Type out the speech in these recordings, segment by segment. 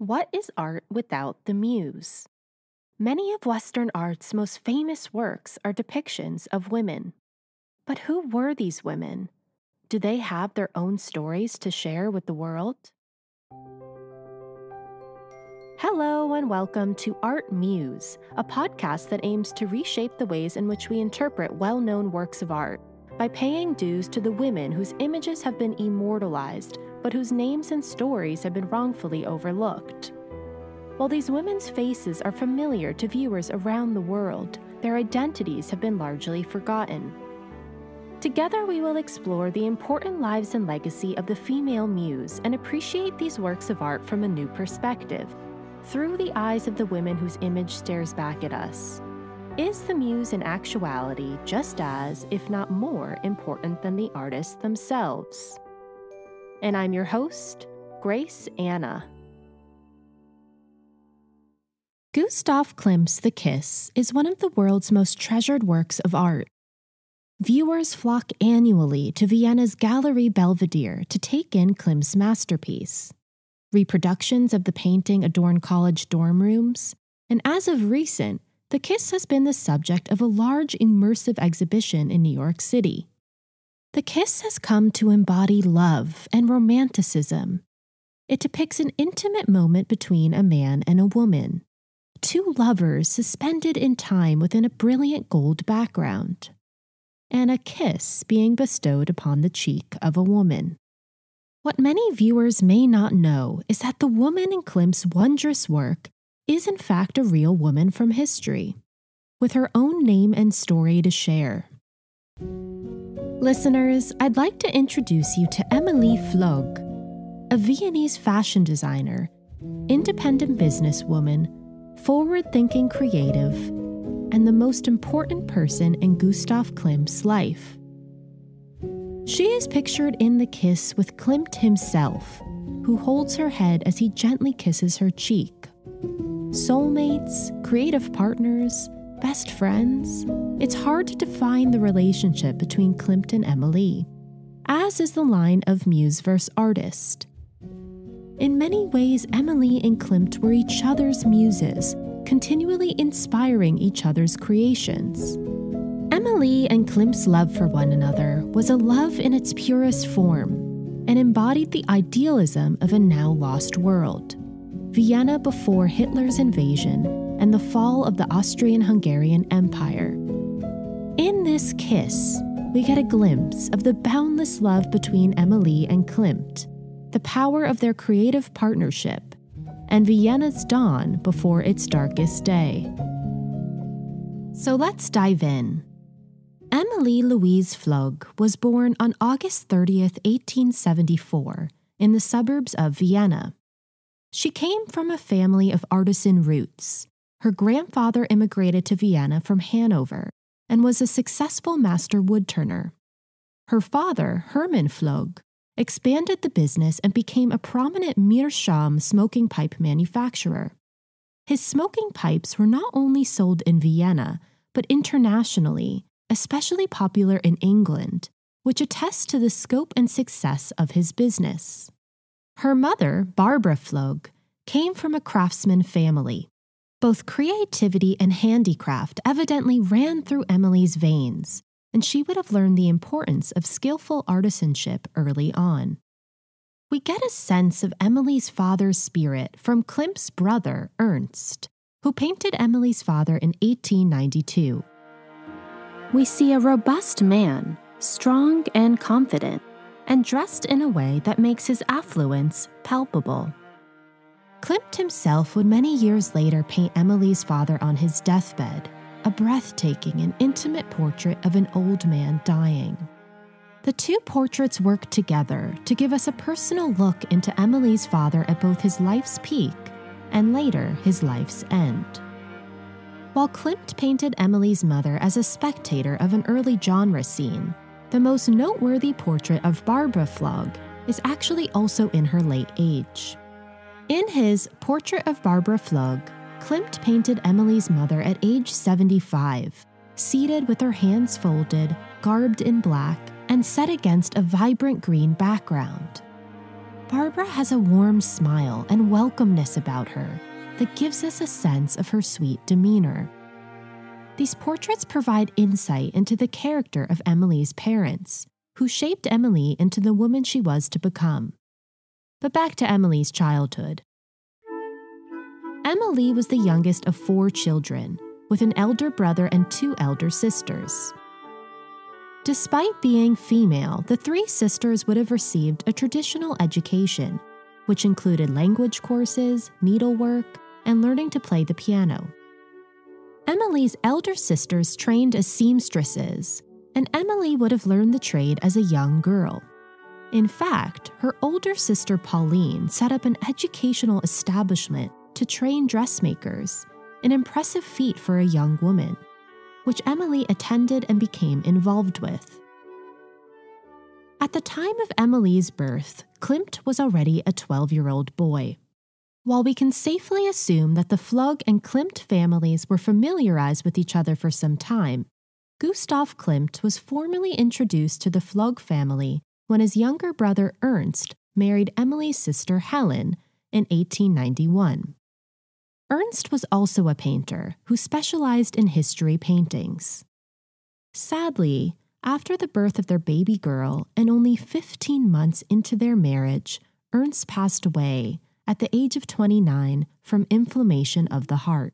What is art without the muse? Many of Western art's most famous works are depictions of women. But who were these women? Do they have their own stories to share with the world? Hello, and welcome to Art Muse, a podcast that aims to reshape the ways in which we interpret well known works of art by paying dues to the women whose images have been immortalized but whose names and stories have been wrongfully overlooked. While these women's faces are familiar to viewers around the world, their identities have been largely forgotten. Together, we will explore the important lives and legacy of the female muse and appreciate these works of art from a new perspective, through the eyes of the women whose image stares back at us. Is the muse in actuality just as, if not more, important than the artists themselves? And I'm your host, Grace Anna. Gustav Klimt's The Kiss is one of the world's most treasured works of art. Viewers flock annually to Vienna's Gallery Belvedere to take in Klimt's masterpiece. Reproductions of the painting adorn college dorm rooms, and as of recent, The Kiss has been the subject of a large immersive exhibition in New York City. The kiss has come to embody love and romanticism. It depicts an intimate moment between a man and a woman, two lovers suspended in time within a brilliant gold background, and a kiss being bestowed upon the cheek of a woman. What many viewers may not know is that the woman in Klimt's wondrous work is in fact a real woman from history, with her own name and story to share. Listeners, I'd like to introduce you to Emilie Flöge, a Viennese fashion designer, independent businesswoman, forward thinking creative, and the most important person in Gustav Klimt's life. She is pictured in the kiss with Klimt himself, who holds her head as he gently kisses her cheek. Soulmates, creative partners, best friends, it's hard to define the relationship between Klimt and Emily, as is the line of muse versus artist. In many ways, Emily and Klimt were each other's muses, continually inspiring each other's creations. Emily and Klimt's love for one another was a love in its purest form and embodied the idealism of a now lost world. Vienna before Hitler's invasion and the fall of the Austrian Hungarian Empire. In this kiss, we get a glimpse of the boundless love between Emily and Klimt, the power of their creative partnership, and Vienna's dawn before its darkest day. So let's dive in. Emily Louise Flöge was born on August 30th, 1874, in the suburbs of Vienna. She came from a family of artisan roots, her grandfather immigrated to Vienna from Hanover and was a successful master woodturner. Her father, Hermann Flöge, expanded the business and became a prominent Meerschaum smoking pipe manufacturer. His smoking pipes were not only sold in Vienna, but internationally, especially popular in England, which attests to the scope and success of his business. Her mother, Barbara Flöge, came from a craftsman family both creativity and handicraft evidently ran through Emily's veins, and she would have learned the importance of skillful artisanship early on. We get a sense of Emily's father's spirit from Klimt's brother, Ernst, who painted Emily's father in 1892. We see a robust man, strong and confident, and dressed in a way that makes his affluence palpable. Klimt himself would many years later paint Emily's father on his deathbed, a breathtaking and intimate portrait of an old man dying. The two portraits work together to give us a personal look into Emily's father at both his life's peak and later his life's end. While Klimt painted Emily's mother as a spectator of an early genre scene, the most noteworthy portrait of Barbara Flöge is actually also in her late age. In his Portrait of Barbara Flöge, Klimt painted Emily's mother at age 75, seated with her hands folded, garbed in black, and set against a vibrant green background. Barbara has a warm smile and welcomeness about her that gives us a sense of her sweet demeanor. These portraits provide insight into the character of Emily's parents, who shaped Emily into the woman she was to become. But back to Emily's childhood. Emily was the youngest of four children, with an elder brother and two elder sisters. Despite being female, the three sisters would have received a traditional education, which included language courses, needlework, and learning to play the piano. Emily's elder sisters trained as seamstresses, and Emily would have learned the trade as a young girl. In fact, her older sister Pauline set up an educational establishment to train dressmakers, an impressive feat for a young woman which Emily attended and became involved with. At the time of Emily's birth, Klimt was already a 12 year old boy. While we can safely assume that the Flöge and Klimt families were familiarized with each other for some time, Gustav Klimt was formally introduced to the Flöge family when his younger brother Ernst married Emily's sister Helen in 1891. Ernst was also a painter who specialized in history paintings. Sadly, after the birth of their baby girl and only 15 months into their marriage, Ernst passed away at the age of 29 from inflammation of the heart.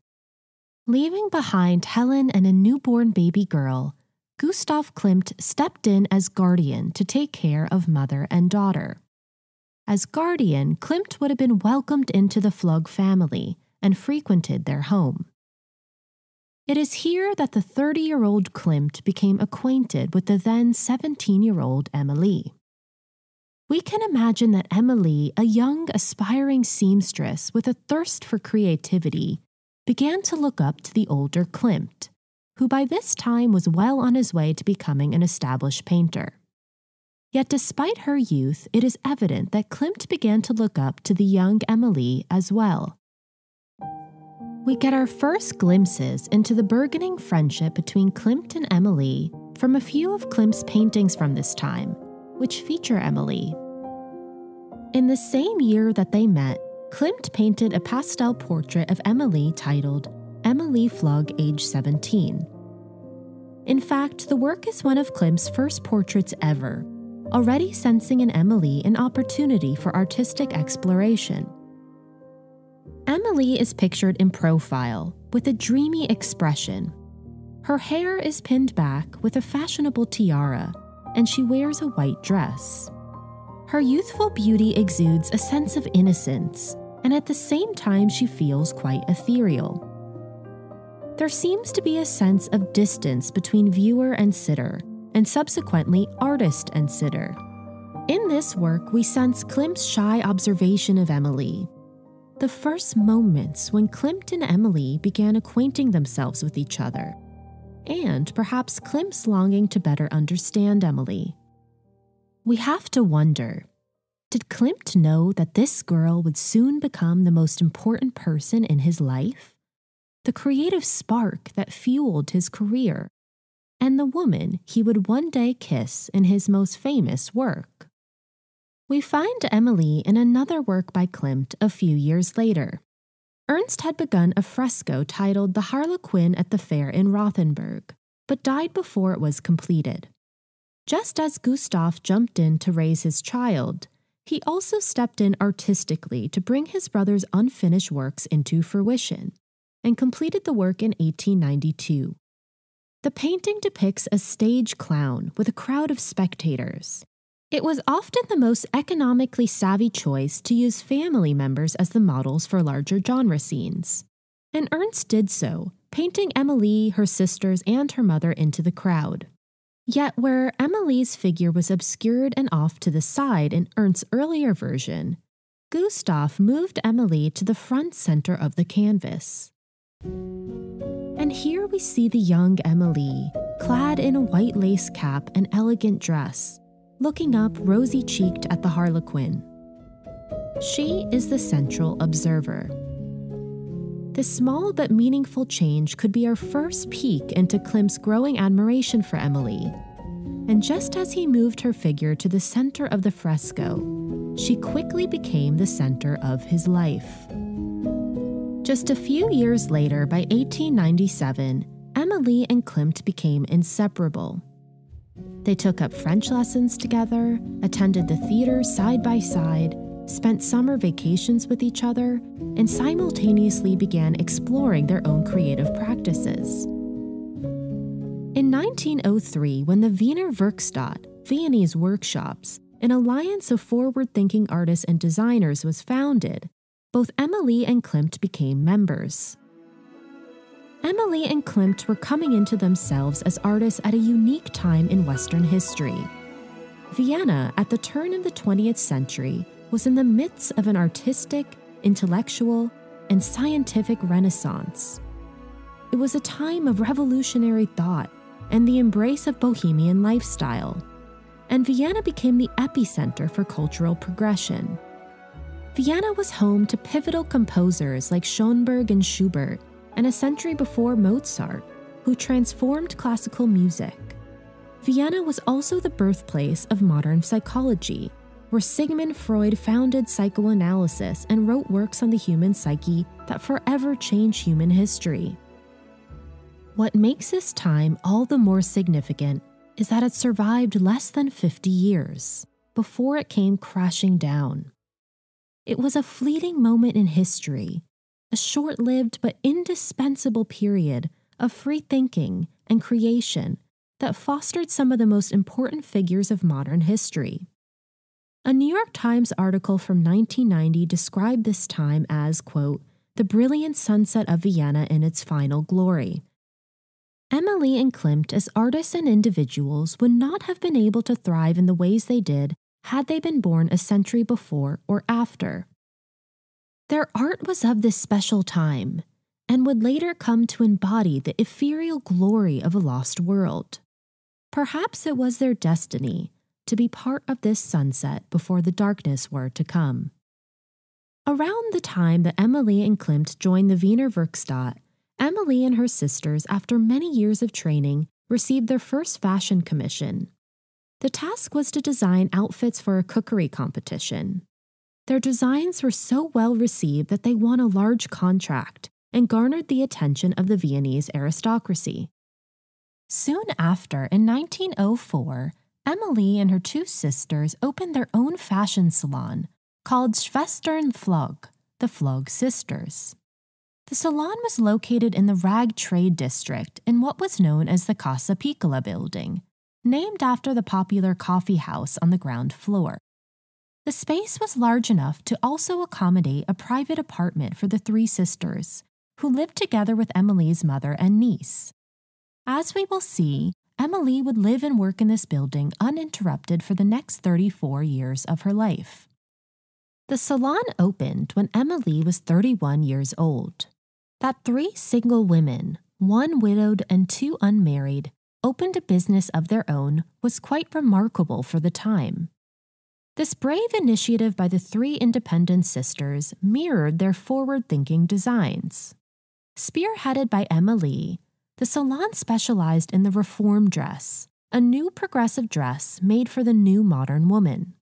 Leaving behind Helen and a newborn baby girl, Gustav Klimt stepped in as guardian to take care of mother and daughter. As guardian, Klimt would have been welcomed into the Flöge family and frequented their home. It is here that the 30 year old Klimt became acquainted with the then 17 year old Emily. We can imagine that Emily, a young, aspiring seamstress with a thirst for creativity, began to look up to the older Klimt, who by this time was well on his way to becoming an established painter. Yet, despite her youth, it is evident that Klimt began to look up to the young Emily as well, we get our first glimpses into the burgeoning friendship between Klimt and Emily from a few of Klimt's paintings from this time, which feature Emily. In the same year that they met, Klimt painted a pastel portrait of Emily titled Emily Flöge, age 17. In fact, the work is one of Klimt's first portraits ever, already sensing in Emily an opportunity for artistic exploration. Emily is pictured in profile with a dreamy expression. Her hair is pinned back with a fashionable tiara, and she wears a white dress. Her youthful beauty exudes a sense of innocence, and at the same time, she feels quite ethereal. There seems to be a sense of distance between viewer and sitter, and subsequently, artist and sitter. In this work, we sense Klimt's shy observation of Emily, the first moments when Klimt and Emily began acquainting themselves with each other, and perhaps Klimt's longing to better understand Emily. We have to wonder did Klimt know that this girl would soon become the most important person in his life? The creative spark that fueled his career, and the woman he would one day kiss in his most famous work. We find Emily in another work by Klimt a few years later. Ernst had begun a fresco titled The Harlequin at the Fair in Rothenburg, but died before it was completed. Just as Gustav jumped in to raise his child, he also stepped in artistically to bring his brother's unfinished works into fruition and completed the work in 1892. The painting depicts a stage clown with a crowd of spectators, it was often the most economically savvy choice to use family members as the models for larger genre scenes. And Ernst did so, painting Emily, her sisters, and her mother into the crowd. Yet, where Emily's figure was obscured and off to the side in Ernst's earlier version, Gustav moved Emily to the front center of the canvas. And here we see the young Emily, clad in a white lace cap and elegant dress, looking up rosy cheeked at the Harlequin. She is the central observer. This small but meaningful change could be our first peek into Klimt's growing admiration for Emily. And just as he moved her figure to the center of the fresco, she quickly became the center of his life. Just a few years later, by 1897, Emily and Klimt became inseparable. They took up French lessons together, attended the theater side by side, spent summer vacations with each other, and simultaneously began exploring their own creative practices. In 1903, when the Wiener Werkstätte, Viennese workshops, an alliance of forward thinking artists and designers was founded, both Emily and Klimt became members. Emily and Klimt were coming into themselves as artists at a unique time in Western history. Vienna, at the turn of the 20th century, was in the midst of an artistic, intellectual, and scientific renaissance. It was a time of revolutionary thought and the embrace of bohemian lifestyle, and Vienna became the epicenter for cultural progression. Vienna was home to pivotal composers like Schoenberg and Schubert, and a century before Mozart, who transformed classical music. Vienna was also the birthplace of modern psychology, where Sigmund Freud founded psychoanalysis and wrote works on the human psyche that forever changed human history. What makes this time all the more significant is that it survived less than 50 years before it came crashing down. It was a fleeting moment in history, a short lived but indispensable period of free thinking and creation that fostered some of the most important figures of modern history. A New York Times article from 1990 described this time as, quote, the brilliant sunset of Vienna in its final glory. Emily and Klimt, as artists and individuals, would not have been able to thrive in the ways they did had they been born a century before or after. Their art was of this special time and would later come to embody the ethereal glory of a lost world. Perhaps it was their destiny to be part of this sunset before the darkness were to come. Around the time that Emily and Klimt joined the Wiener Werkstätte, Emily and her sisters, after many years of training, received their first fashion commission. The task was to design outfits for a cookery competition. Their designs were so well received that they won a large contract and garnered the attention of the Viennese aristocracy. Soon after, in 1904, Emily and her two sisters opened their own fashion salon called Schwestern Flöge, the Flöge Sisters. The salon was located in the Rag Trade District in what was known as the Casa Piccola building, named after the popular coffee house on the ground floor. The space was large enough to also accommodate a private apartment for the three sisters, who lived together with Emily's mother and niece. As we will see, Emily would live and work in this building uninterrupted for the next 34 years of her life. The salon opened when Emily was 31 years old. That three single women, one widowed and two unmarried, opened a business of their own was quite remarkable for the time. This brave initiative by the three independent sisters mirrored their forward thinking designs. Spearheaded by Emilie, the salon specialized in the reform dress, a new progressive dress made for the new modern woman.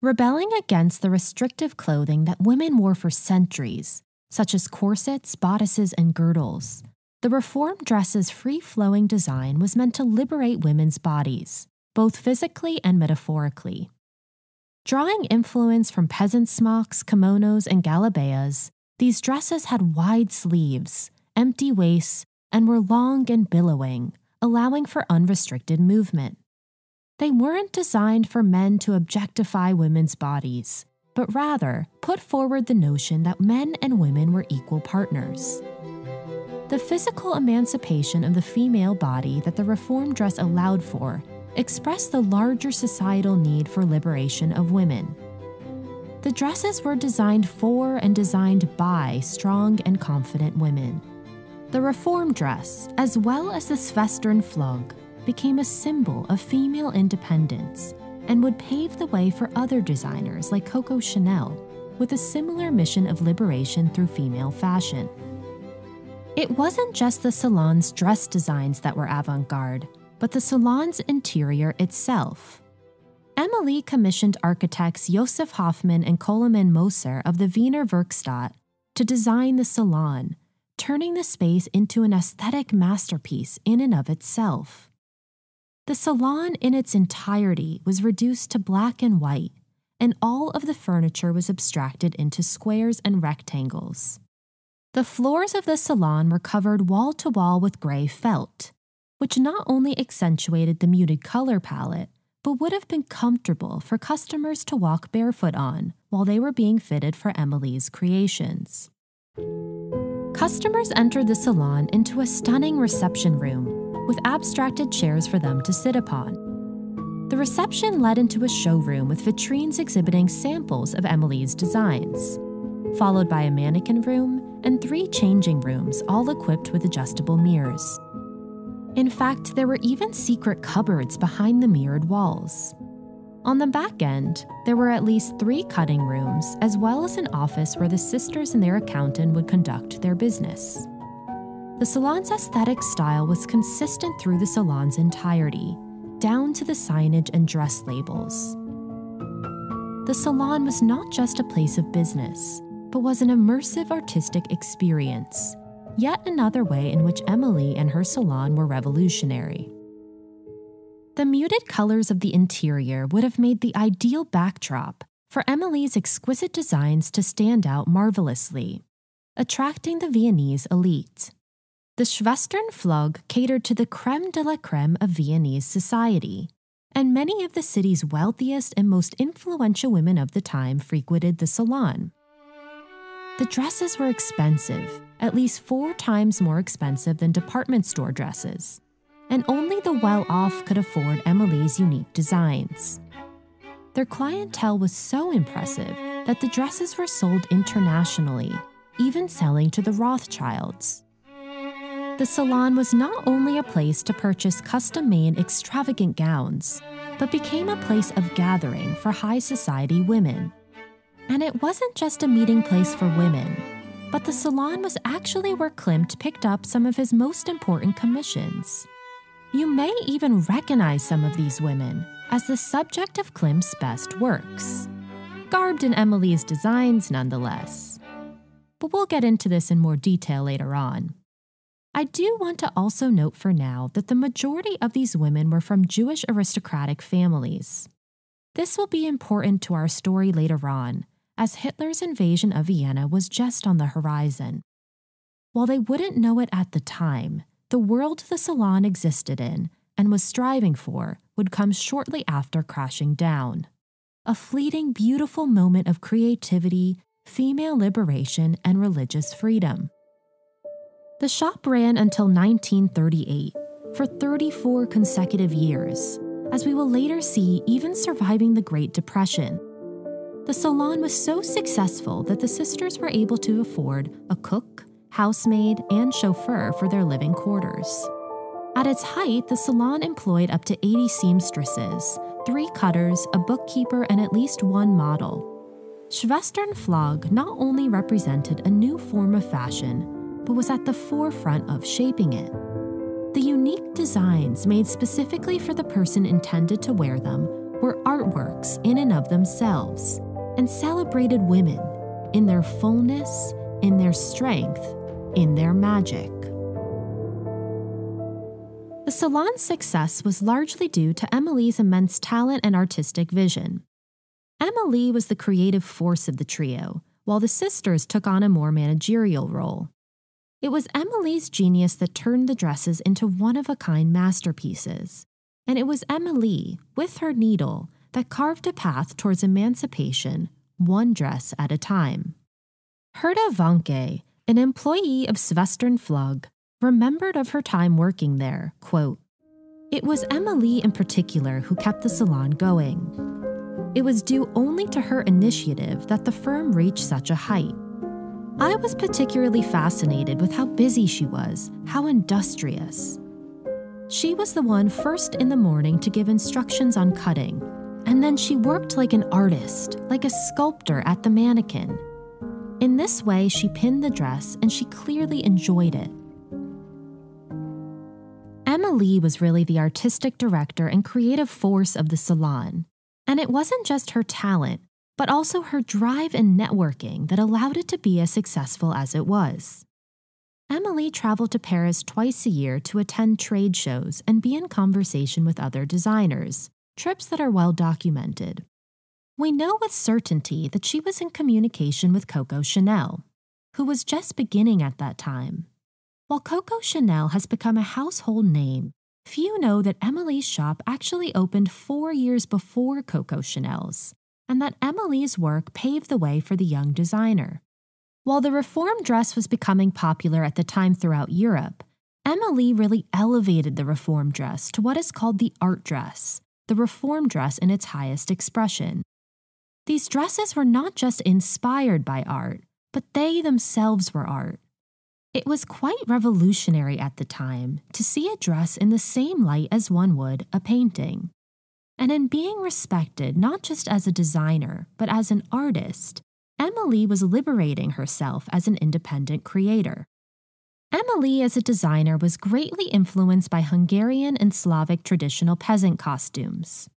Rebelling against the restrictive clothing that women wore for centuries, such as corsets, bodices, and girdles, the reform dress's free flowing design was meant to liberate women's bodies, both physically and metaphorically. Drawing influence from peasant smocks, kimonos, and galabeas, these dresses had wide sleeves, empty waists, and were long and billowing, allowing for unrestricted movement. They weren't designed for men to objectify women's bodies, but rather put forward the notion that men and women were equal partners. The physical emancipation of the female body that the reform dress allowed for expressed the larger societal need for liberation of women. The dresses were designed for and designed by strong and confident women. The reform dress, as well as the Schwestern Flöge, became a symbol of female independence and would pave the way for other designers like Coco Chanel with a similar mission of liberation through female fashion. It wasn't just the salon's dress designs that were avant garde, but the salon's interior itself. Emily commissioned architects Josef Hoffmann and Koloman Moser of the Wiener Werkstätte to design the salon, turning the space into an aesthetic masterpiece in and of itself. The salon in its entirety was reduced to black and white, and all of the furniture was abstracted into squares and rectangles. The floors of the salon were covered wall to wall with gray felt, which not only accentuated the muted color palette, but would have been comfortable for customers to walk barefoot on while they were being fitted for Emily's creations. Customers entered the salon into a stunning reception room with abstracted chairs for them to sit upon. The reception led into a showroom with vitrines exhibiting samples of Emily's designs, followed by a mannequin room and three changing rooms, all equipped with adjustable mirrors. In fact, there were even secret cupboards behind the mirrored walls. On the back end, there were at least three cutting rooms, as well as an office where the sisters and their accountant would conduct their business. The salon's aesthetic style was consistent through the salon's entirety, down to the signage and dress labels. The salon was not just a place of business, but was an immersive artistic experience, yet another way in which Emily and her salon were revolutionary. The muted colors of the interior would have made the ideal backdrop for Emily's exquisite designs to stand out marvelously, attracting the Viennese elite. The Schwestern Flöge catered to the creme de la creme of Viennese society, and many of the city's wealthiest and most influential women of the time frequented the salon. The dresses were expensive, at least four times more expensive than department store dresses and only the well off could afford Emily's unique designs. Their clientele was so impressive that the dresses were sold internationally, even selling to the Rothschilds. The salon was not only a place to purchase custom made extravagant gowns, but became a place of gathering for high society women. And it wasn't just a meeting place for women, but the salon was actually where Klimt picked up some of his most important commissions. You may even recognize some of these women as the subject of Klimt's best works, garbed in Emily's designs nonetheless. But we'll get into this in more detail later on. I do want to also note for now that the majority of these women were from Jewish aristocratic families. This will be important to our story later on, as Hitler's invasion of Vienna was just on the horizon. While they wouldn't know it at the time, the world the salon existed in and was striving for would come shortly after crashing down. A fleeting, beautiful moment of creativity, female liberation, and religious freedom. The shop ran until 1938, for 34 consecutive years, as we will later see, even surviving the Great Depression. The salon was so successful that the sisters were able to afford a cook, housemaid, and chauffeur for their living quarters. At its height, the salon employed up to 80 seamstresses, three cutters, a bookkeeper, and at least one model. Schwestern Flöge not only represented a new form of fashion, but was at the forefront of shaping it. The unique designs made specifically for the person intended to wear them were artworks in and of themselves and celebrated women in their fullness, in their strength, in their magic. The salon's success was largely due to Emily's immense talent and artistic vision. Emily was the creative force of the trio, while the sisters took on a more managerial role. It was Emily's genius that turned the dresses into one of a kind masterpieces, and it was Emily, with her needle, that carved a path towards emancipation, one dress at a time. Herta Vanke, an employee of Schwestern Flöge remembered of her time working there, quote, It was Emily in particular who kept the salon going. It was due only to her initiative that the firm reached such a height. I was particularly fascinated with how busy she was, how industrious. She was the one first in the morning to give instructions on cutting, and then she worked like an artist, like a sculptor at the mannequin, in this way, she pinned the dress and she clearly enjoyed it. Emilie was really the artistic director and creative force of the salon, And it wasn't just her talent, but also her drive and networking that allowed it to be as successful as it was. Emily traveled to Paris twice a year to attend trade shows and be in conversation with other designers, trips that are well documented. We know with certainty that she was in communication with Coco Chanel, who was just beginning at that time. While Coco Chanel has become a household name, few know that Emily's shop actually opened four years before Coco Chanel's, and that Emily's work paved the way for the young designer. While the reform dress was becoming popular at the time throughout Europe, Emily really elevated the reform dress to what is called the art dress, the reform dress in its highest expression. These dresses were not just inspired by art, but they themselves were art. It was quite revolutionary at the time to see a dress in the same light as one would a painting. And in being respected not just as a designer, but as an artist, Emily was liberating herself as an independent creator. Emily, as a designer, was greatly influenced by Hungarian and Slavic traditional peasant costumes.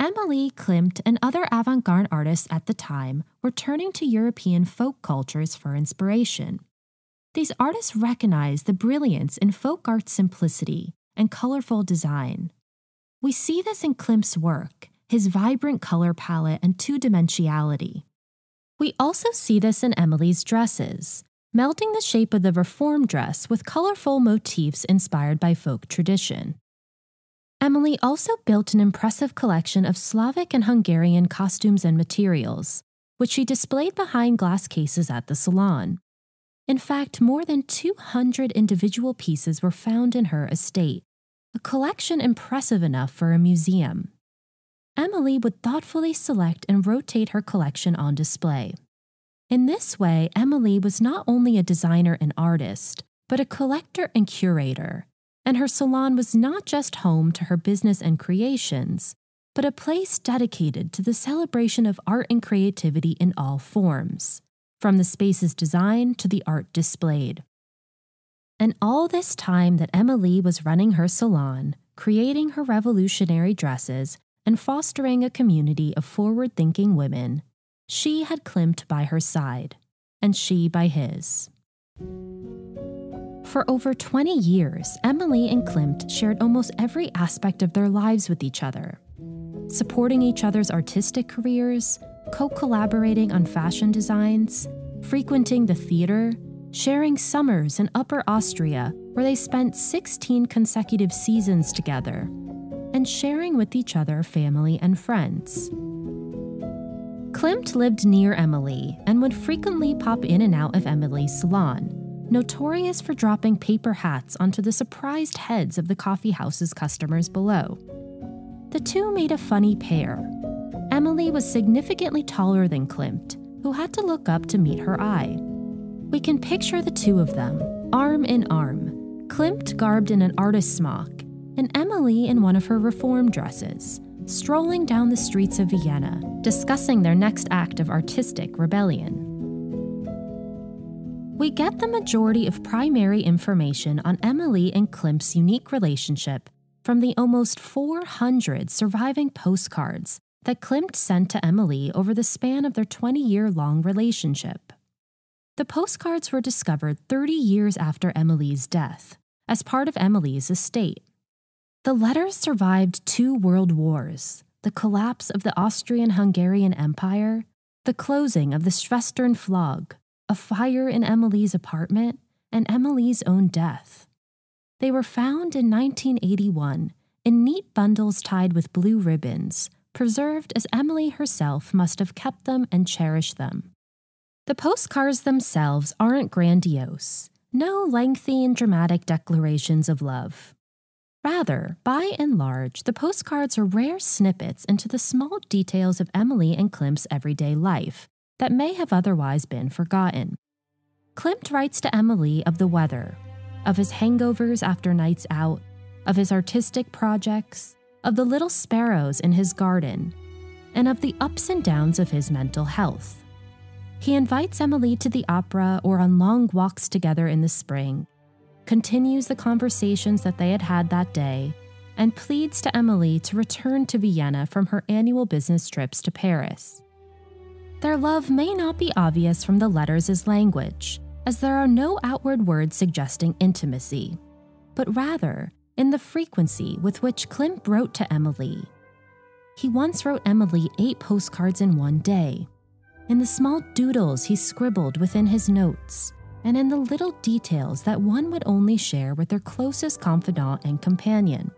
Emily, Klimt, and other avant garde artists at the time were turning to European folk cultures for inspiration. These artists recognized the brilliance in folk art's simplicity and colorful design. We see this in Klimt's work, his vibrant color palette and two dimensionality. We also see this in Emily's dresses, melding the shape of the reform dress with colorful motifs inspired by folk tradition. Emily also built an impressive collection of Slavic and Hungarian costumes and materials, which she displayed behind glass cases at the salon. In fact, more than 200 individual pieces were found in her estate, a collection impressive enough for a museum. Emily would thoughtfully select and rotate her collection on display. In this way, Emily was not only a designer and artist, but a collector and curator, and her salon was not just home to her business and creations, but a place dedicated to the celebration of art and creativity in all forms, from the space's design to the art displayed. And all this time that Emily was running her salon, creating her revolutionary dresses, and fostering a community of forward thinking women, she had Klimt by her side, and she by his. For over 20 years, Emily and Klimt shared almost every aspect of their lives with each other, supporting each other's artistic careers, co collaborating on fashion designs, frequenting the theater, sharing summers in Upper Austria, where they spent 16 consecutive seasons together, and sharing with each other family and friends. Klimt lived near Emily and would frequently pop in and out of Emily's salon, notorious for dropping paper hats onto the surprised heads of the coffee house's customers below. The two made a funny pair. Emily was significantly taller than Klimt, who had to look up to meet her eye. We can picture the two of them, arm in arm, Klimt garbed in an artist's smock, and Emily in one of her reform dresses, strolling down the streets of Vienna, discussing their next act of artistic rebellion. We get the majority of primary information on Emily and Klimt's unique relationship from the almost 400 surviving postcards that Klimt sent to Emily over the span of their 20 year long relationship. The postcards were discovered 30 years after Emily's death, as part of Emily's estate. The letters survived two world wars, the collapse of the Austrian Hungarian Empire, the closing of the Schwestern Flöge, a fire in Emily's apartment, and Emily's own death. They were found in 1981 in neat bundles tied with blue ribbons, preserved as Emily herself must have kept them and cherished them. The postcards themselves aren't grandiose, no lengthy and dramatic declarations of love. Rather, by and large, the postcards are rare snippets into the small details of Emily and Klimt's everyday life that may have otherwise been forgotten. Klimt writes to Emily of the weather, of his hangovers after nights out, of his artistic projects, of the little sparrows in his garden, and of the ups and downs of his mental health. He invites Emily to the opera or on long walks together in the spring continues the conversations that they had had that day, and pleads to Emily to return to Vienna from her annual business trips to Paris. Their love may not be obvious from the letters' language, as there are no outward words suggesting intimacy, but rather in the frequency with which Klimt wrote to Emily. He once wrote Emily eight postcards in one day, in the small doodles he scribbled within his notes, and in the little details that one would only share with their closest confidant and companion.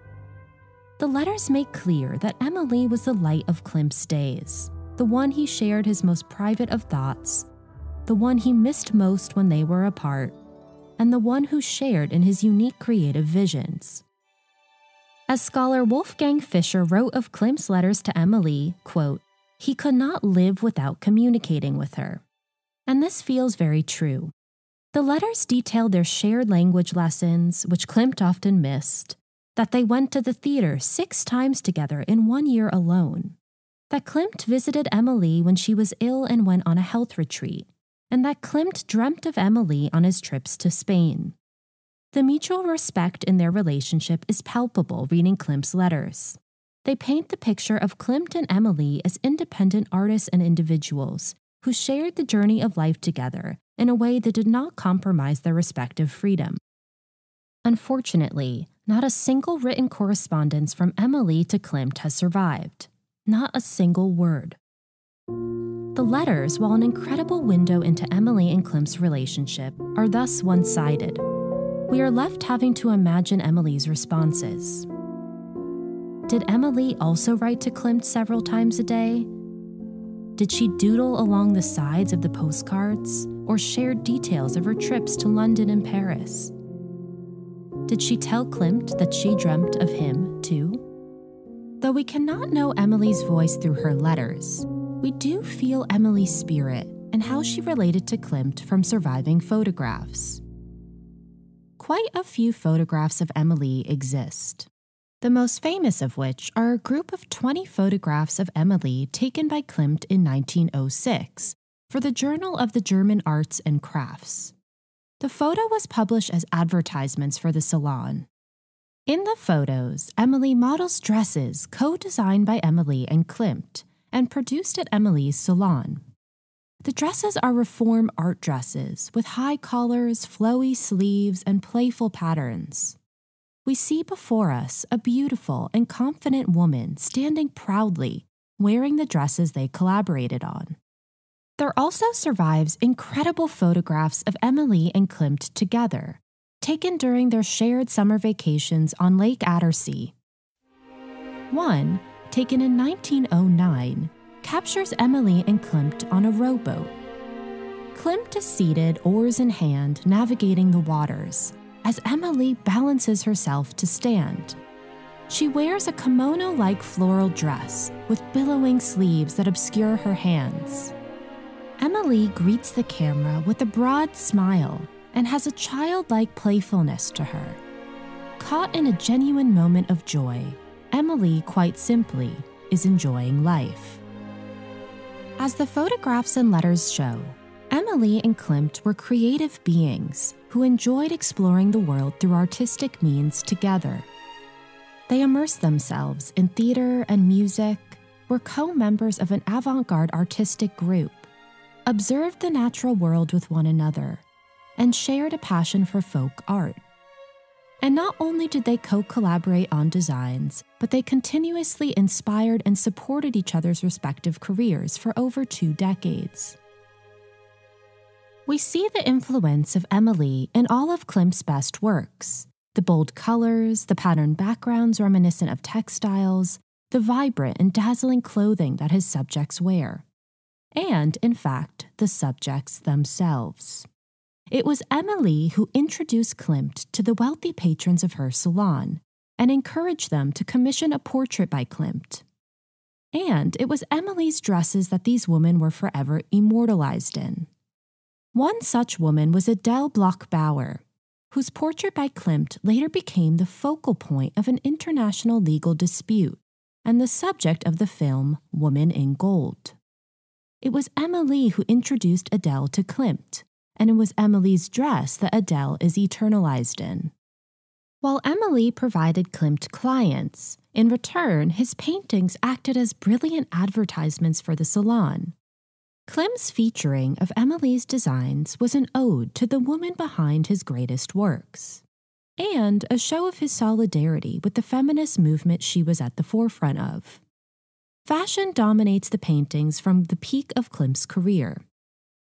The letters make clear that Emily was the light of Klimt's days, the one he shared his most private of thoughts, the one he missed most when they were apart, and the one who shared in his unique creative visions. As scholar Wolfgang Fischer wrote of Klimt's letters to Emily, quote, he could not live without communicating with her. And this feels very true. The letters detailed their shared language lessons, which Klimt often missed, that they went to the theater six times together in one year alone, that Klimt visited Emily when she was ill and went on a health retreat, and that Klimt dreamt of Emily on his trips to Spain. The mutual respect in their relationship is palpable reading Klimt's letters. They paint the picture of Klimt and Emily as independent artists and individuals who shared the journey of life together in a way that did not compromise their respective freedom. Unfortunately, not a single written correspondence from Emily to Klimt has survived. Not a single word. The letters, while an incredible window into Emily and Klimt's relationship, are thus one sided. We are left having to imagine Emily's responses. Did Emily also write to Klimt several times a day? Did she doodle along the sides of the postcards or share details of her trips to London and Paris? Did she tell Klimt that she dreamt of him too? Though we cannot know Emily's voice through her letters, we do feel Emily's spirit and how she related to Klimt from surviving photographs. Quite a few photographs of Emily exist. The most famous of which are a group of 20 photographs of Emily taken by Klimt in 1906 for the Journal of the German Arts and Crafts. The photo was published as advertisements for the salon. In the photos, Emily models dresses co designed by Emily and Klimt and produced at Emily's salon. The dresses are reform art dresses with high collars, flowy sleeves, and playful patterns. We see before us a beautiful and confident woman standing proudly, wearing the dresses they collaborated on. There also survives incredible photographs of Emily and Klimt together, taken during their shared summer vacations on Lake Attersee. One, taken in 1909, captures Emily and Klimt on a rowboat. Klimt is seated, oars in hand, navigating the waters, as Emily balances herself to stand. She wears a kimono like floral dress with billowing sleeves that obscure her hands. Emily greets the camera with a broad smile and has a childlike playfulness to her. Caught in a genuine moment of joy, Emily, quite simply, is enjoying life. As the photographs and letters show, Emily and Klimt were creative beings who enjoyed exploring the world through artistic means together. They immersed themselves in theater and music, were co members of an avant garde artistic group, observed the natural world with one another, and shared a passion for folk art. And not only did they co collaborate on designs, but they continuously inspired and supported each other's respective careers for over two decades. We see the influence of Emily in all of Klimt's best works the bold colors, the patterned backgrounds reminiscent of textiles, the vibrant and dazzling clothing that his subjects wear and, in fact, the subjects themselves. It was Emily who introduced Klimt to the wealthy patrons of her salon and encouraged them to commission a portrait by Klimt. And it was Emily's dresses that these women were forever immortalized in. One such woman was Adele Bloch-Bauer, whose portrait by Klimt later became the focal point of an international legal dispute and the subject of the film Woman in Gold. It was Emily who introduced Adele to Klimt, and it was Emily's dress that Adele is eternalized in. While Emily provided Klimt clients, in return, his paintings acted as brilliant advertisements for the salon. Klimt's featuring of Emily's designs was an ode to the woman behind his greatest works, and a show of his solidarity with the feminist movement she was at the forefront of. Fashion dominates the paintings from the peak of Klimt's career,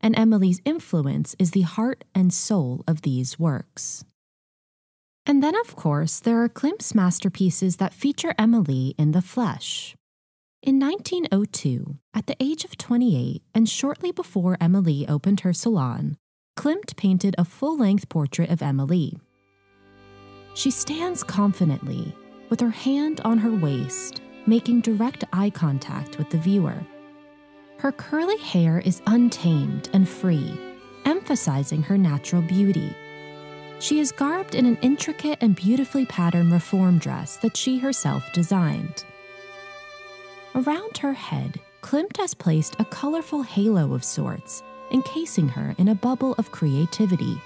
and Emily's influence is the heart and soul of these works. And then, of course, there are Klimt's masterpieces that feature Emily in the flesh. In 1902, at the age of 28 and shortly before Emilie opened her salon, Klimt painted a full length portrait of Emilie. She stands confidently, with her hand on her waist, making direct eye contact with the viewer. Her curly hair is untamed and free, emphasizing her natural beauty she is garbed in an intricate and beautifully patterned reform dress that she herself designed. Around her head, Klimt has placed a colorful halo of sorts, encasing her in a bubble of creativity.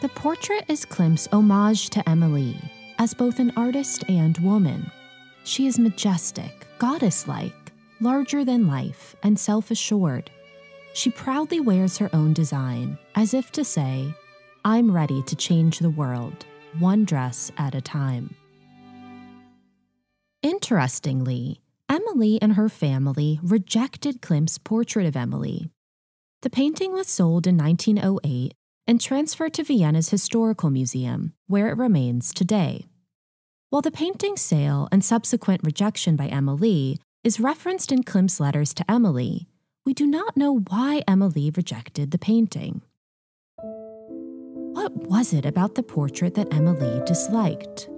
The portrait is Klimt's homage to Emilie, as both an artist and woman. She is majestic, goddess like, larger than life, and self assured. She proudly wears her own design, as if to say, I'm ready to change the world, one dress at a time. Interestingly, Emilie and her family rejected Klimt's portrait of Emilie. The painting was sold in 1908 and transferred to Vienna's Historical Museum, where it remains today. While the painting's sale and subsequent rejection by Emilie is referenced in Klimt's letters to Emilie, we do not know why Emilie rejected the painting. What was it about the portrait that Emilie disliked?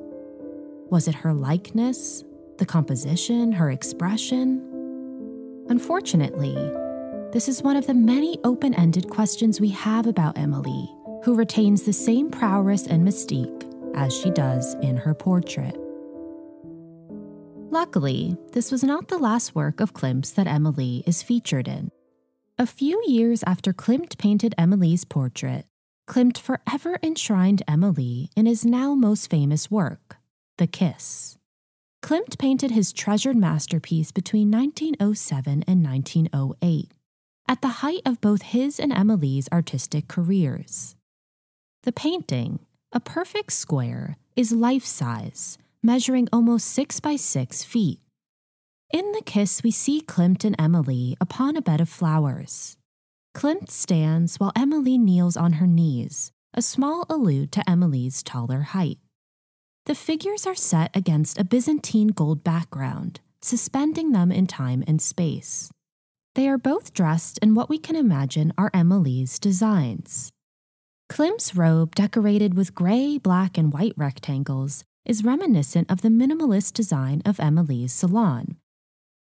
Was it her likeness, the composition, her expression? Unfortunately, this is one of the many open ended questions we have about Emilie, who retains the same prowess and mystique as she does in her portrait. Luckily, this was not the last work of Klimt's that Emilie is featured in. A few years after Klimt painted Emilie's portrait, Klimt forever enshrined Emilie in his now most famous work, The Kiss. Klimt painted his treasured masterpiece between 1907 and 1908, at the height of both his and Emilie's artistic careers. The painting, a perfect square, is life size, measuring almost six by six feet. In the kiss, we see Klimt and Emilie upon a bed of flowers. Klimt stands while Emilie kneels on her knees, a small allude to Emilie's taller height. The figures are set against a Byzantine gold background, suspending them in time and space. They are both dressed in what we can imagine are Emilie's designs. Klimt's robe, decorated with gray, black, and white rectangles, is reminiscent of the minimalist design of Emilie's salon,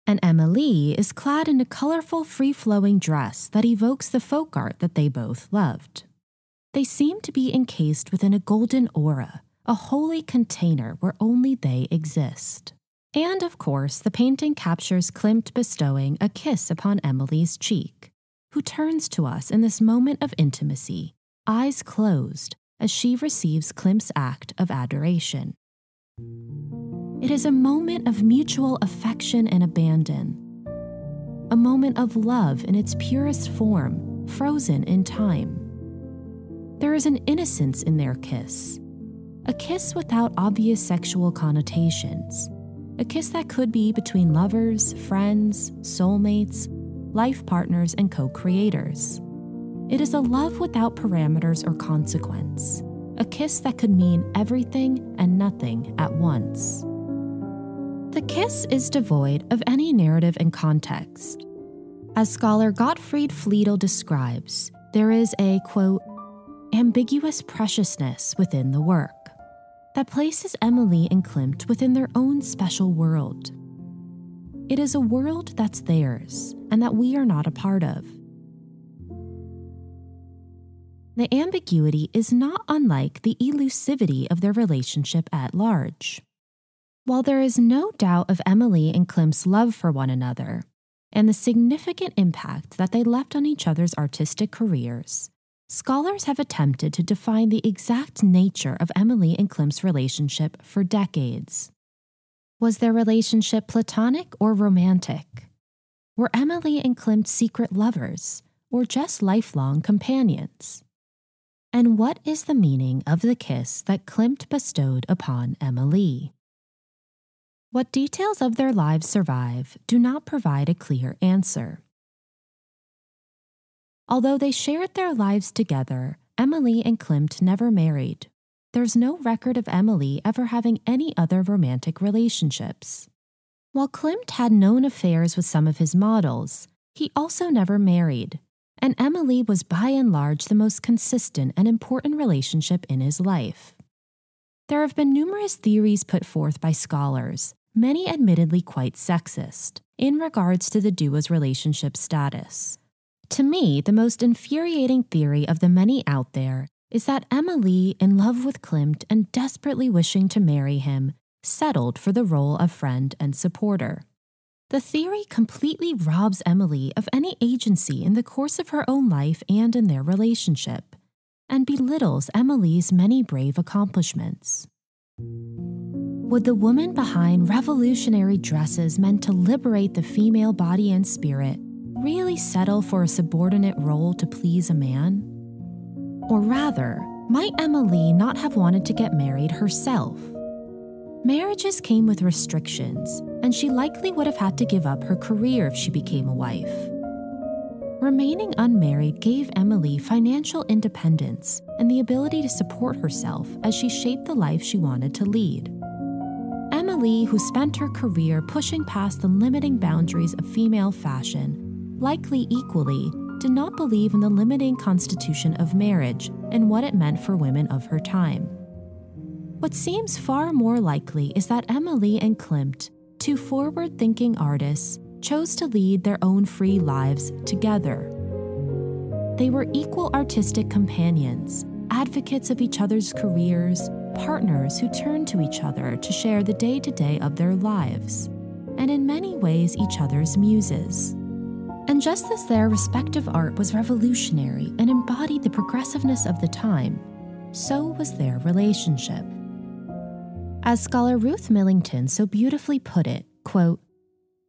and Emilie is clad in a colorful, free flowing dress that evokes the folk art that they both loved. They seem to be encased within a golden aura, a holy container where only they exist. And of course, the painting captures Klimt bestowing a kiss upon Emilie's cheek, who turns to us in this moment of intimacy, eyes closed, as she receives Klimt's act of adoration. It is a moment of mutual affection and abandon, a moment of love in its purest form, frozen in time. There is an innocence in their kiss, a kiss without obvious sexual connotations, a kiss that could be between lovers, friends, soulmates, life partners, and co creators. It is a love without parameters or consequence, a kiss that could mean everything and nothing at once. The kiss is devoid of any narrative and context. As scholar Gottfried Fliedl describes, there is a, quote, ambiguous preciousness within the work that places Emilie and Klimt within their own special world. It is a world that's theirs and that we are not a part of. The ambiguity is not unlike the elusivity of their relationship at large. While there is no doubt of Emilie and Klimt's love for one another and the significant impact that they left on each other's artistic careers, scholars have attempted to define the exact nature of Emilie and Klimt's relationship for decades. Was their relationship platonic or romantic? Were Emilie and Klimt secret lovers or just lifelong companions? And what is the meaning of the kiss that Klimt bestowed upon Emilie? What details of their lives survive do not provide a clear answer. Although they shared their lives together, Emilie and Klimt never married. There's no record of Emilie ever having any other romantic relationships. While Klimt had known affairs with some of his models, he also never married, and Emilie was by and large the most consistent and important relationship in his life. There have been numerous theories put forth by scholars, many admittedly quite sexist, in regards to the duo's relationship status. To me, the most infuriating theory of the many out there is that Emilie, in love with Klimt and desperately wishing to marry him, settled for the role of friend and supporter. The theory completely robs Emilie of any agency in the course of her own life and in their relationship, and belittles Emilie's many brave accomplishments. Would the woman behind revolutionary dresses meant to liberate the female body and spirit really settle for a subordinate role to please a man? Or rather, might Emilie not have wanted to get married herself? Marriages came with restrictions, and she likely would have had to give up her career if she became a wife. Remaining unmarried gave Emilie financial independence and the ability to support herself as she shaped the life she wanted to lead. Emilie, who spent her career pushing past the limiting boundaries of female fashion, likely equally, did not believe in the limiting constitution of marriage and what it meant for women of her time. What seems far more likely is that Emilie and Klimt, two forward thinking artists, chose to lead their own free lives together. They were equal artistic companions, advocates of each other's careers, partners who turned to each other to share the day to day of their lives, and in many ways each other's muses. And just as their respective art was revolutionary and embodied the progressiveness of the time, so was their relationship. As scholar Ruth Millington so beautifully put it, quote,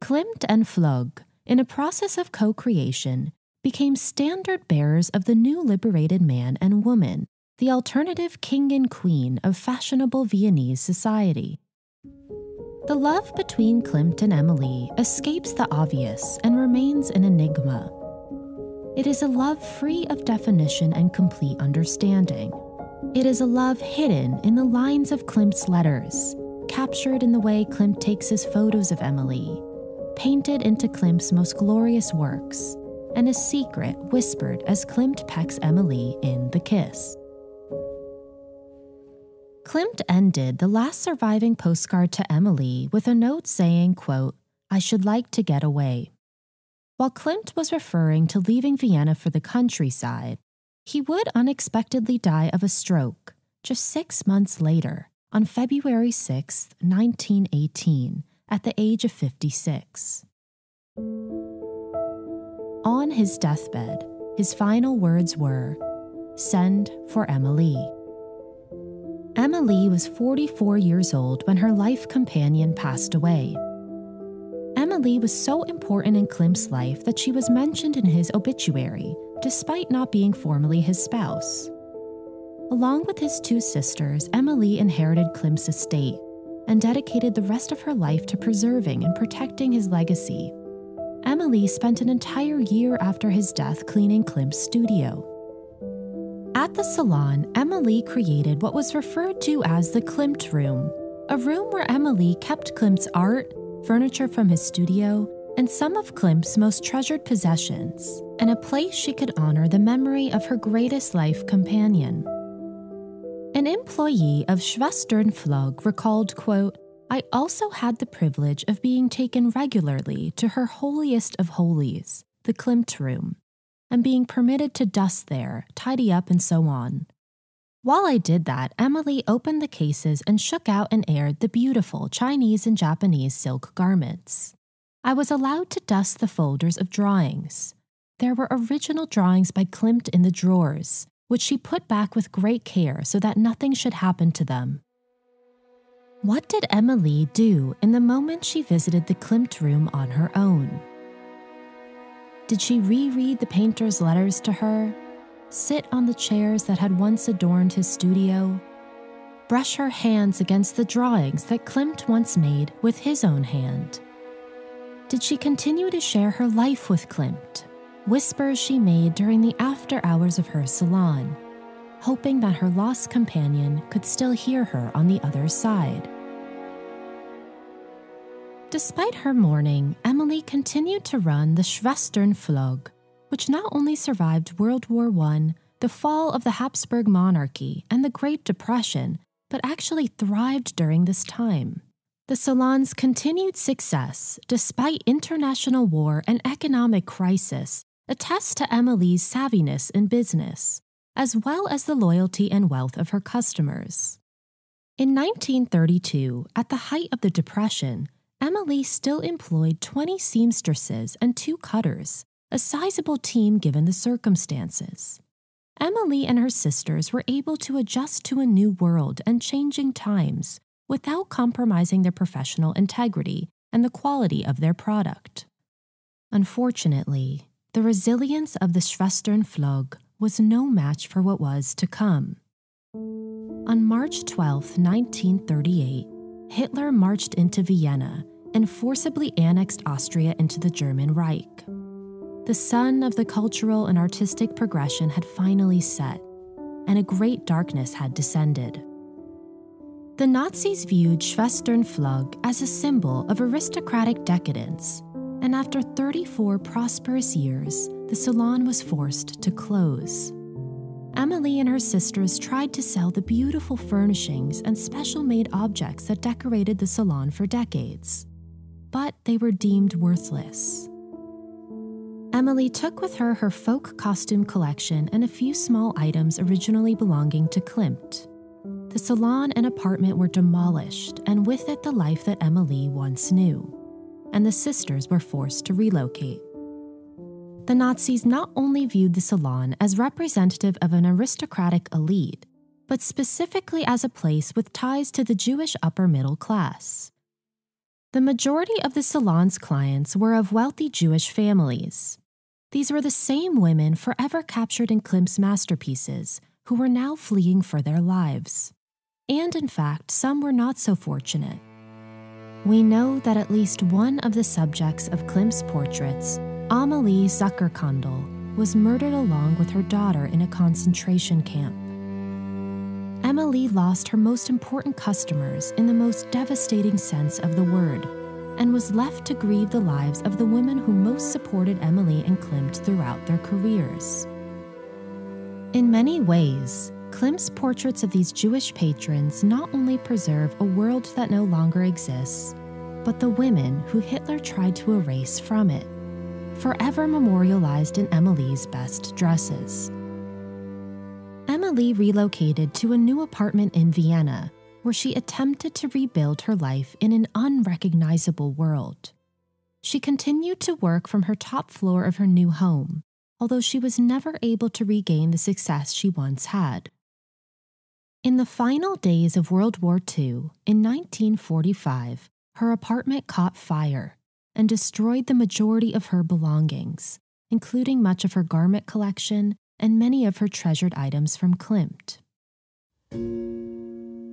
Klimt and Flöge, in a process of co creation, became standard bearers of the new liberated man and woman, the alternative king and queen of fashionable Viennese society. The love between Klimt and Emilie escapes the obvious and remains an enigma. It is a love free of definition and complete understanding. It is a love hidden in the lines of Klimt's letters, captured in the way Klimt takes his photos of Emilie, painted into Klimt's most glorious works, and a secret whispered as Klimt pecks Emilie in The Kiss. Klimt ended the last surviving postcard to Emilie with a note saying, quote, I should like to get away. While Klimt was referring to leaving Vienna for the countryside, he would unexpectedly die of a stroke just six months later, on February 6, 1918, at the age of 56. On his deathbed, his final words were, Send for Emilie. Emilie was 44 years old when her life companion passed away. Emilie was so important in Klimt's life that she was mentioned in his obituary, despite not being formally his spouse. Along with his two sisters, Emilie inherited Klimt's estate and dedicated the rest of her life to preserving and protecting his legacy. Emilie spent an entire year after his death cleaning Klimt's studio. At the salon, Emilie created what was referred to as the Klimt Room, a room where Emilie kept Klimt's art, furniture from his studio, and some of Klimt's most treasured possessions, and a place she could honor the memory of her greatest life companion. An employee of Schwestern Flöge recalled, quote, I also had the privilege of being taken regularly to her holiest of holies, the Klimt room, and being permitted to dust there, tidy up, and so on. While I did that, Emilie opened the cases and shook out and aired the beautiful Chinese and Japanese silk garments. I was allowed to dust the folders of drawings. There were original drawings by Klimt in the drawers, which she put back with great care so that nothing should happen to them. What did Emilie do in the moment she visited the Klimt room on her own? Did she reread the painter's letters to her, sit on the chairs that had once adorned his studio, brush her hands against the drawings that Klimt once made with his own hand? Did she continue to share her life with Klimt, whispers she made during the after hours of her salon, hoping that her lost companion could still hear her on the other side? Despite her mourning, Emilie continued to run the Schwestern Flöge, which not only survived World War I, the fall of the Habsburg monarchy, and the Great Depression, but actually thrived during this time. The salon's continued success, despite international war and economic crisis, attests to Emilie's savviness in business, as well as the loyalty and wealth of her customers. In 1932, at the height of the Depression, Emilie still employed 20 seamstresses and two cutters, a sizable team given the circumstances. Emilie and her sisters were able to adjust to a new world and changing times without compromising their professional integrity and the quality of their product. Unfortunately, the resilience of the Schwestern Flöge was no match for what was to come. On March 12, 1938, Hitler marched into Vienna and forcibly annexed Austria into the German Reich. The sun of the cultural and artistic progression had finally set, and a great darkness had descended. The Nazis viewed Schwestern Flöge as a symbol of aristocratic decadence, and after 34 prosperous years, the salon was forced to close. Emilie and her sisters tried to sell the beautiful furnishings and special made objects that decorated the salon for decades but they were deemed worthless. Emilie took with her her folk costume collection and a few small items originally belonging to Klimt. The salon and apartment were demolished, and with it the life that Emilie once knew, and the sisters were forced to relocate. The Nazis not only viewed the salon as representative of an aristocratic elite, but specifically as a place with ties to the Jewish upper middle class. The majority of the salon's clients were of wealthy Jewish families. These were the same women forever captured in Klimt's masterpieces, who were now fleeing for their lives. And in fact, some were not so fortunate. We know that at least one of the subjects of Klimt's portraits, Amalie Zuckerkandl, was murdered along with her daughter in a concentration camp. Emilie lost her most important customers in the most devastating sense of the word and was left to grieve the lives of the women who most supported Emilie and Klimt throughout their careers. In many ways, Klimt's portraits of these Jewish patrons not only preserve a world that no longer exists, but the women who Hitler tried to erase from it, forever memorialized in Emilie's best dresses. Emilie relocated to a new apartment in Vienna, where she attempted to rebuild her life in an unrecognizable world. She continued to work from her top floor of her new home, although she was never able to regain the success she once had. In the final days of World War II, in 1945, her apartment caught fire and destroyed the majority of her belongings, including much of her garment collection and many of her treasured items from Klimt.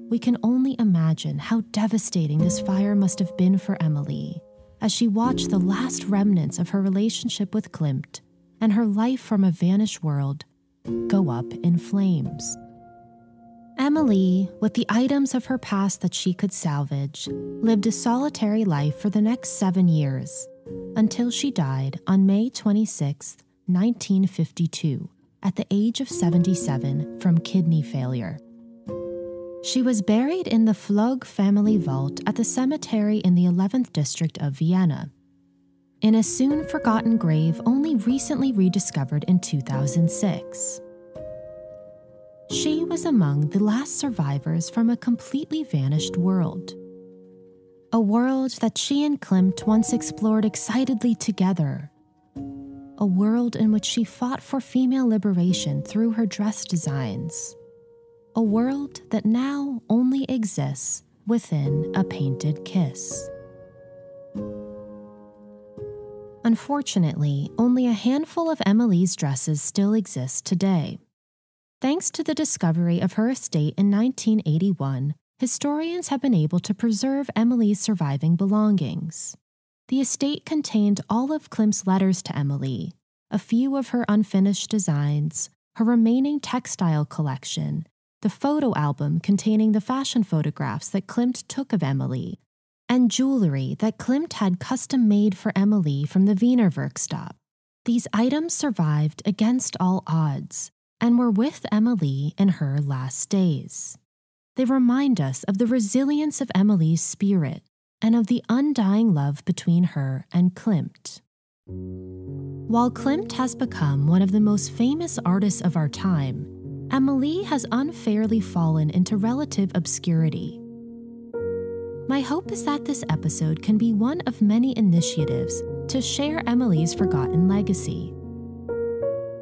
We can only imagine how devastating this fire must have been for Emilie as she watched the last remnants of her relationship with Klimt and her life from a vanished world go up in flames. Emilie, with the items of her past that she could salvage, lived a solitary life for the next seven years until she died on May 26, 1952, at the age of 77 from kidney failure. She was buried in the Flöge family vault at the cemetery in the 11th district of Vienna, in a soon forgotten grave only recently rediscovered in 2006. She was among the last survivors from a completely vanished world. A world that she and Klimt once explored excitedly together a world in which she fought for female liberation through her dress designs, a world that now only exists within a painted kiss. Unfortunately, only a handful of Emilie's dresses still exist today. Thanks to the discovery of her estate in 1981, historians have been able to preserve Emilie's surviving belongings. The estate contained all of Klimt's letters to Emilie, a few of her unfinished designs, her remaining textile collection, the photo album containing the fashion photographs that Klimt took of Emilie, and jewelry that Klimt had custom made for Emilie from the Wiener Werkstätte. These items survived against all odds and were with Emilie in her last days. They remind us of the resilience of Emilie's spirit and of the undying love between her and Klimt. While Klimt has become one of the most famous artists of our time, Emilie has unfairly fallen into relative obscurity. My hope is that this episode can be one of many initiatives to share Emilie's forgotten legacy.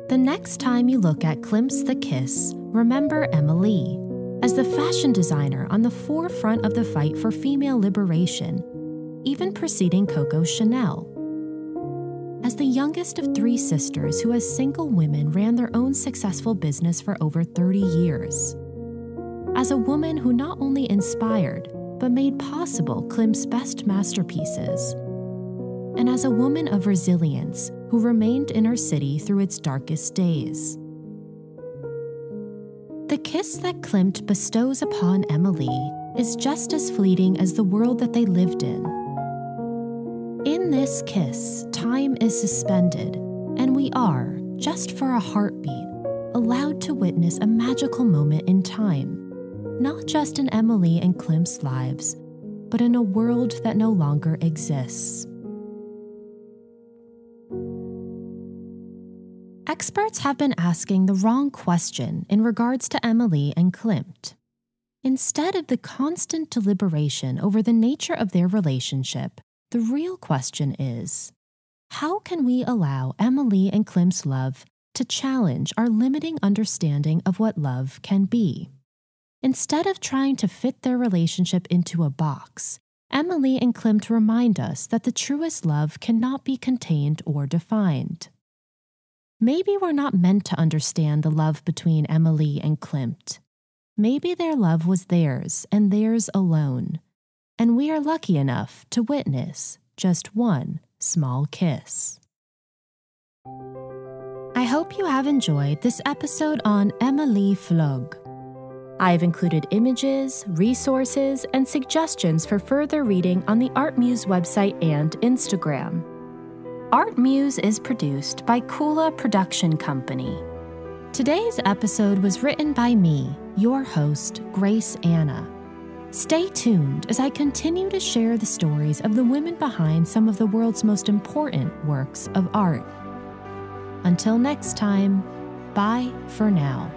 The next time you look at Klimt's The Kiss, remember Emilie as the fashion designer on the forefront of the fight for female liberation, even preceding Coco Chanel. As the youngest of three sisters who, as single women, ran their own successful business for over 30 years. As a woman who not only inspired, but made possible Klimt's best masterpieces. And as a woman of resilience who remained in her city through its darkest days. The kiss that Klimt bestows upon Emilie is just as fleeting as the world that they lived in. In this kiss, time is suspended, and we are, just for a heartbeat, allowed to witness a magical moment in time, not just in Emilie and Klimt's lives, but in a world that no longer exists. Experts have been asking the wrong question in regards to Emilie and Klimt. Instead of the constant deliberation over the nature of their relationship, the real question is how can we allow Emilie and Klimt's love to challenge our limiting understanding of what love can be? Instead of trying to fit their relationship into a box, Emilie and Klimt remind us that the truest love cannot be contained or defined. Maybe we're not meant to understand the love between Emilie and Klimt. Maybe their love was theirs and theirs alone, and we are lucky enough to witness just one small kiss. I hope you have enjoyed this episode on Emilie Flöge. I have included images, resources, and suggestions for further reading on the Art Muse website and Instagram. Art Muse is produced by Kula Production Company. Today's episode was written by me, your host, Grace Anna. Stay tuned as I continue to share the stories of the women behind some of the world's most important works of art. Until next time, bye for now.